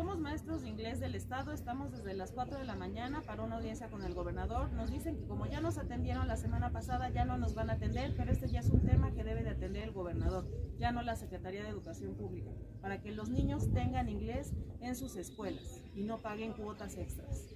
Somos maestros de inglés del Estado, estamos desde las 4 de la mañana para una audiencia con el gobernador. Nos dicen que como ya nos atendieron la semana pasada, ya no nos van a atender, pero este ya es un tema que debe de atender el gobernador, ya no la Secretaría de Educación Pública, para que los niños tengan inglés en sus escuelas y no paguen cuotas extras.